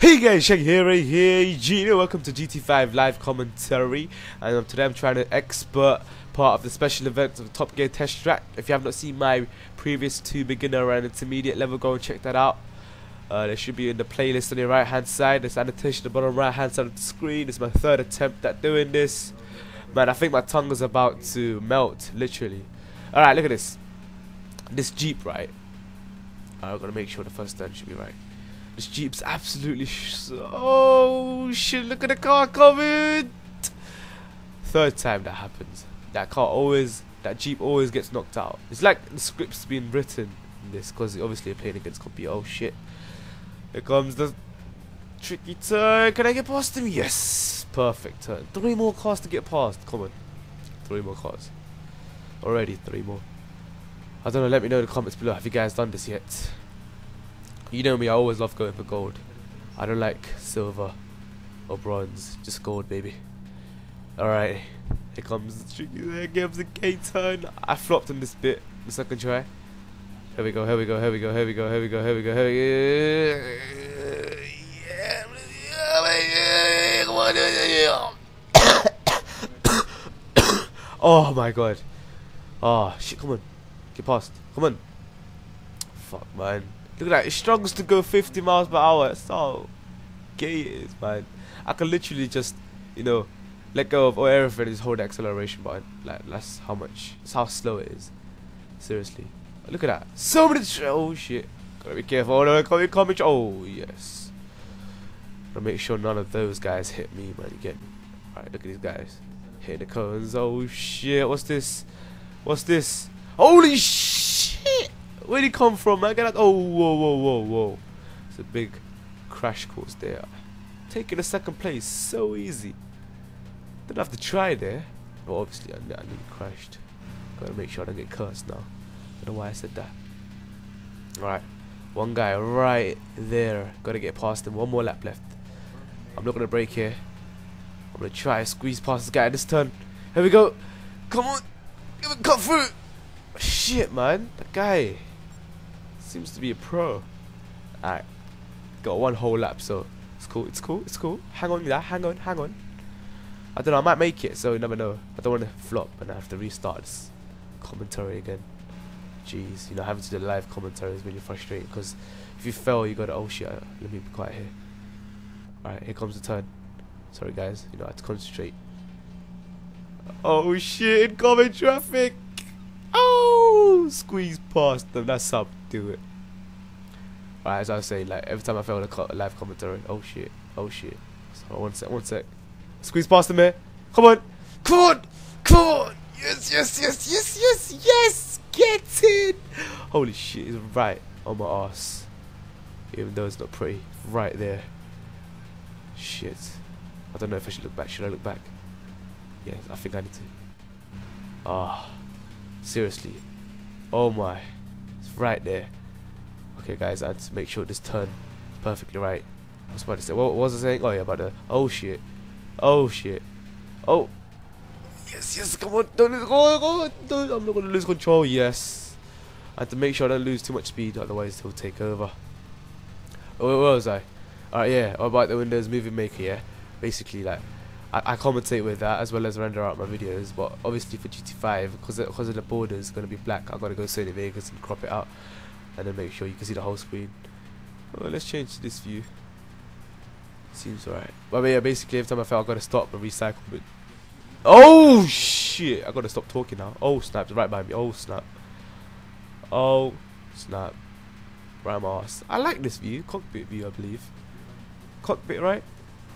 Hey guys, Shaggy here, Gino. Welcome to GT5 live commentary. And um, today I'm trying to expert part of the special event of the Top Gear Test Track. If you have not seen my previous two beginner and intermediate level, go and check that out. Uh, they should be in the playlist on your right hand side. There's annotation on the bottom right hand side of the screen. It's my third attempt at doing this. Man, I think my tongue is about to melt, literally. Alright, look at this. This Jeep, right? I'm gonna make sure the first turn should be right. This Jeep's absolutely sh oh shit! Look at the car coming. Third time that happens. That car always, that Jeep always gets knocked out. It's like the script's been written in this because obviously they're playing against computer. Oh shit! Here comes the tricky turn. Can I get past him? Yes, perfect turn. Three more cars to get past. Come on, three more cars. Already three more. I don't know. Let me know in the comments below. Have you guys done this yet? You know me, I always love going for gold. I don't like silver or bronze, just gold, baby. Alright, here comes the tricky there, gives the K turn. I flopped in this bit, the second try. Here we go, here we go, here we go, here we go, here we go, here we go, here we go. Oh my god. Oh shit, come on. Get past. Come on. Fuck man. Look at that, it struggles to go 50 miles per hour. How gay it is, man. I can literally just, you know, let go of oh, everything and just hold the acceleration button. Like, that's how much, that's how slow it is. Seriously. Look at that. So many, oh shit. Gotta be careful. Oh no, coming, coming. Oh, yes. Gotta make sure none of those guys hit me, man. You get me? Alright, look at these guys. Hitting the cones. Oh shit, what's this? What's this? Holy shit! Where'd he come from, man? Get out. Oh, whoa, whoa, whoa, whoa. It's a big crash course there. Taking a second place, so easy. Didn't have to try there. Well, obviously, I, I nearly crashed. Gotta make sure I don't get cursed now. Don't know why I said that. Alright. One guy right there. Gotta get past him. One more lap left. I'm not gonna break here. I'm gonna try squeeze past this guy this turn. Here we go. Come on. Give it cut through. Shit, man. That guy. Seems to be a pro. Alright. Got one whole lap, so it's cool, it's cool, it's cool. Hang on that, hang on, hang on. I don't know, I might make it, so you never know. I don't want to flop and I have to restart this commentary again. Jeez, you know, having to do live commentary is really frustrating because if you fail, you gotta, oh shit, let me be quiet here. Alright, here comes the turn. Sorry guys, you know, I have to concentrate. Oh shit, incoming traffic! Oh, squeeze past them. That's how do it. Alright, as I was saying, like every time I fail a co live commentary, oh shit, oh shit. So one sec, one sec. Squeeze past them man. Come on, come on, come on. Yes, yes, yes, yes, yes, yes. Get it. Holy shit, he's right on my ass. Even though it's not pretty, right there. Shit. I don't know if I should look back. Should I look back? Yes, I think I need to. Ah. Oh. Seriously. Oh my. Right there. Okay guys, I had to make sure this turn perfectly right. I was about to say, what, was I saying? Oh yeah, about the, oh shit. Oh shit. Oh. Yes, yes, come on. Don't lose, oh, oh, don't, I'm not going to lose control. Yes. I had to make sure I don't lose too much speed, otherwise he'll take over. Oh, where was I? Alright, yeah, oh, about the Windows Movie Maker, yeah. Basically, like, I, I commentate with that as well as render out my videos but obviously for GT5 because of the borders going to be black I've got to go Sony Vegas and crop it out and then make sure you can see the whole screen. Well, let's change to this view. Seems alright. But yeah basically every time I fail I've got to stop and recycle But oh shit! I got to stop talking now. Oh snap. Right by me. Oh snap. Oh snap. Right my ass I like this view. Cockpit view I believe. Cockpit right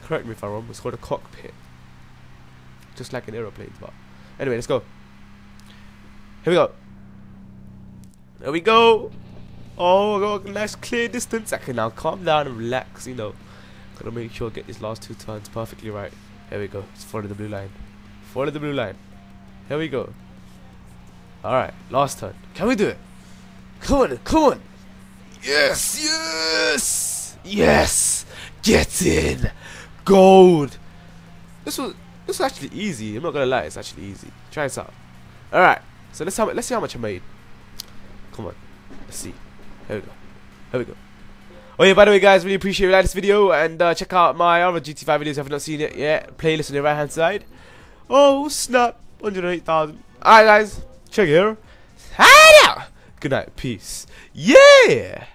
correct me if I'm wrong it's called a cockpit just like an aeroplane. But anyway, let's go. Here we go. There we go. Oh, got a nice clear distance. I can now calm down and relax. You know, gotta make sure I get these last two turns perfectly right. Here we go. Let's follow the blue line. Follow the blue line. Here we go. All right, last turn. Can we do it? Come on, come on. Yes, yes, yes. Get in. Gold. This was this was actually easy. I'm not gonna lie, it's actually easy. Try this out. All right. So let's let's see how much I made. Come on. Let's see. Here we go. Here we go. Oh yeah, by the way, guys, really appreciate you like this video and uh, check out my other GT5 videos if you've not seen it yet. Playlist on the right hand side. Oh snap, 108,000. Alright, guys, check it here. Good night, peace. Yeah.